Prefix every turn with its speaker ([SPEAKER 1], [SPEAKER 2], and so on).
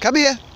[SPEAKER 1] Come here.